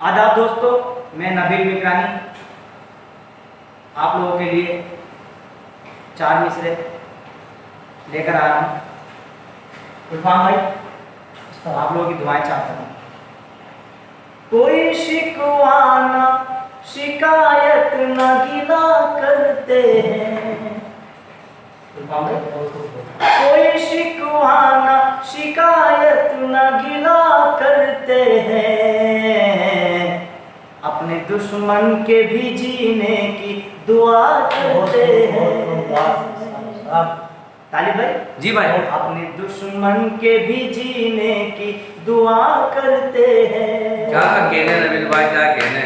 आदाब दोस्तों मैं नबील मिकरानी आप लोगों के लिए चार मिसरे लेकर आया हूँ। इरफान भाई आप लोगों की दुआएँ चाहता हूँ। कोई शिकवाना शिकायत न गिला करते हैं। इरफान भाई दुश्मन के भी जीने की दुआ करते हैं। तालिब भाई? जी भाई। अपने दुश्मन के भी जीने की दुआ करते हैं। क्या कहने नबील भाई क्या कहने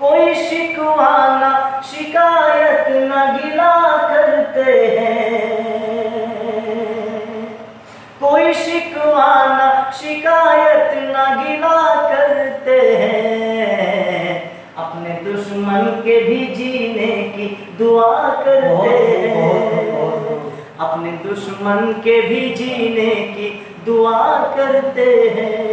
कोई शिकवाना शिकायत ना गिला करते हैं। अपने दुश्मन के भी जीने की दुआ करते हैं।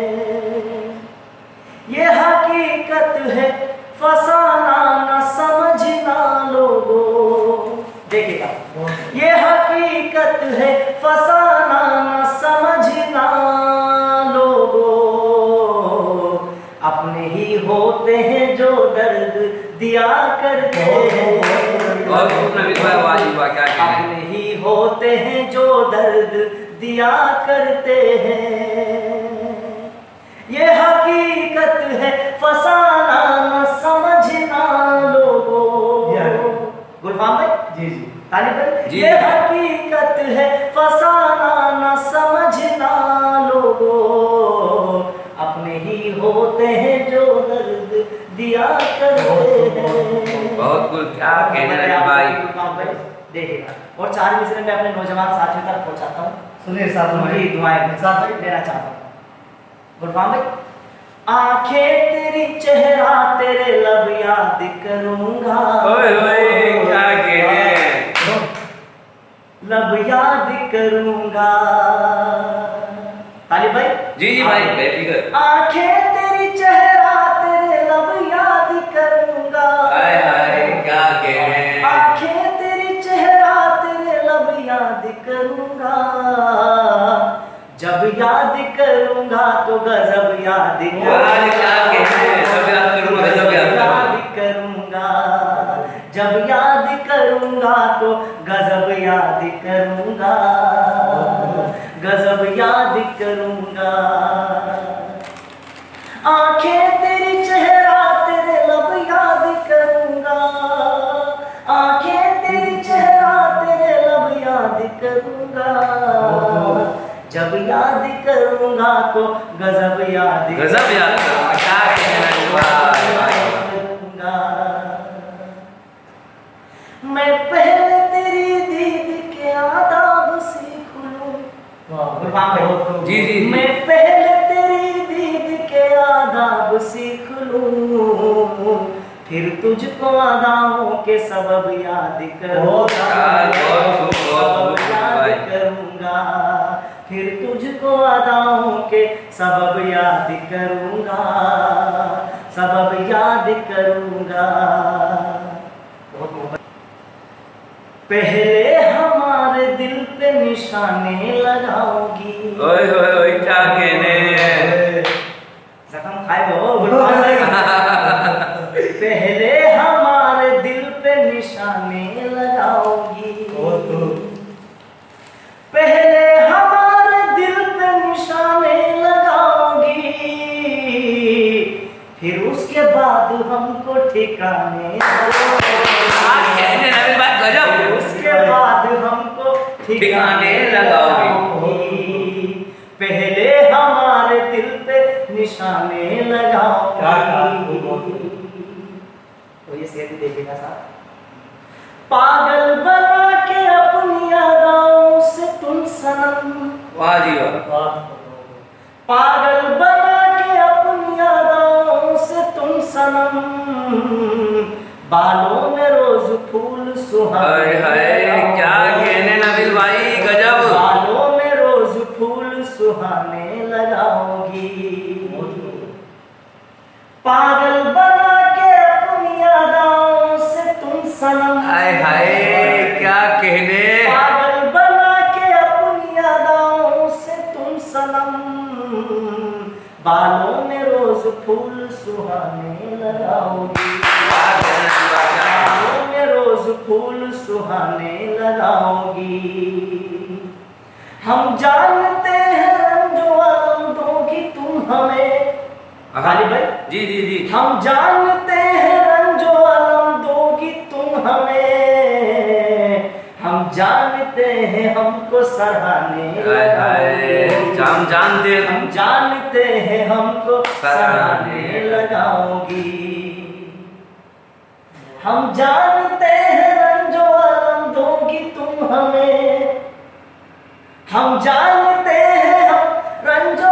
ये हकीकत है फसाना न समझना लोगों। देखिएगा। ये हकीकत है फसाना न समझना लोगों। अपने ही होते हैं जो दर्द दिया करते हैं। और खूब नबील भाई वाजी वाह क्या कहने अपने ही होते हैं जो दर्द दिया करते हैं। ये हकीकत है फसाना न समझना लोगों गुलफाम भाई? जी जी। तालिब भाई? ये हकीकत है फसाना न समझना लोगों अपने ही होते हैं जो दर्द दिया करते हैं। बहुत गुल क्या कहने नबील भाई। देखिएगा और चार मिसरे में अपने नौजवान साथियों तक पहुंचाता हूँ। सुनिए साथ उनकी दुआएँ साथ में देना चाहता हूँ। गुरफाम भाई आँखें तेरी चेहरा तेरे लब याद करूँगा। ओए ओए क्या कहने लब याद करूँगा। तालिब भाई जी जी भाई बेफिक्र। आँखें तो गजब याद आज जब याद करूँगा तो गजब याद गजब याद करूँगा क्या कहने नबील भाई करूँगा। मैं पहले तेरी दीद के आदाब सीख लूँ जी जी मैं पहले तेरी दीद के आदाब सीख लूँ फिर तुझको अदाओं के सबब याद करूँगा। फिर तुझको अदाओं के सबब याद करूँगा सबब याद करूँगा। पहले हमारे दिल पे निशाने लगाओगी ओए ओए ओए क्या कहने जख्म खाए हो? गुलफाम कहने नबील सुहाए हाय क्या कहने नबील भाई गजब। बालों में रोज फूल सुहाने लगाओगी पागल बना के अपनी यादाओं से तुम सनम। हाय हाय क्या कहने। पागल बना के अपनी यादाओं से तुम सनम। बालों में रोज फूल सुहाने लगाओगी हम जानते हैं रंजो दोगी तुम हमें। खाली भाई। जी जी जी। हम जानते हैं रंजो आलम दोगी तुम हमें। हम जानते हैं हमको सराहने। जाम जानते हैं। हम जानते हैं हमको सराहने लगाओगी। हम जानते हैं रंजो आलम दोगी तुम हमें। हम जानते हैं हम रंजो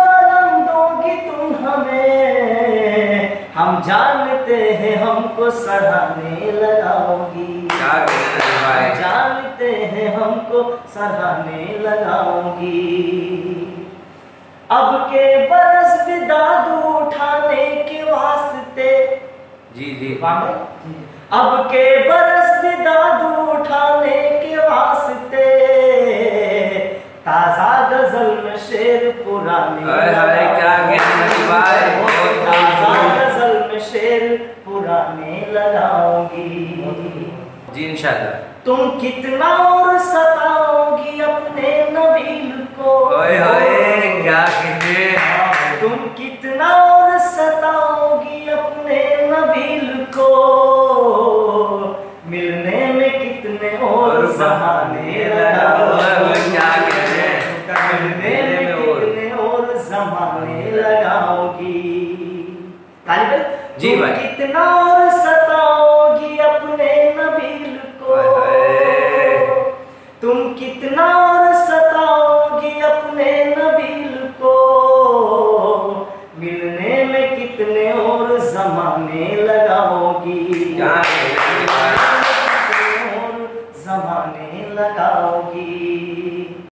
दोगी तुम हमें। हम जानते हैं हमको सराहने लगाओगी जानते हैं हमको सराहने लगाओगी अब के बरस भी दादू उठाने के वास्ते। जी जी। अब के बरस भी दादू उठाने के वास्ते। ताज़ा गज़ल में शेर पुराने हाय हाय क्या कहने नबी भाई? ताज़ा गज़ल में शेर पुराने लगाओगी जी इंशाल्लाह। तुम कितना और सताओगी अपने नबील को? ओए होए क्या कहने तुम कितना और सताओगी अपने नबील को? मिलने में कितने और बहाने लगाओगी क्या जमाने लगाओगी जी भाई। कितना और सताओगी अपने नबील को। तुम कितना और सताओगी अपने नबील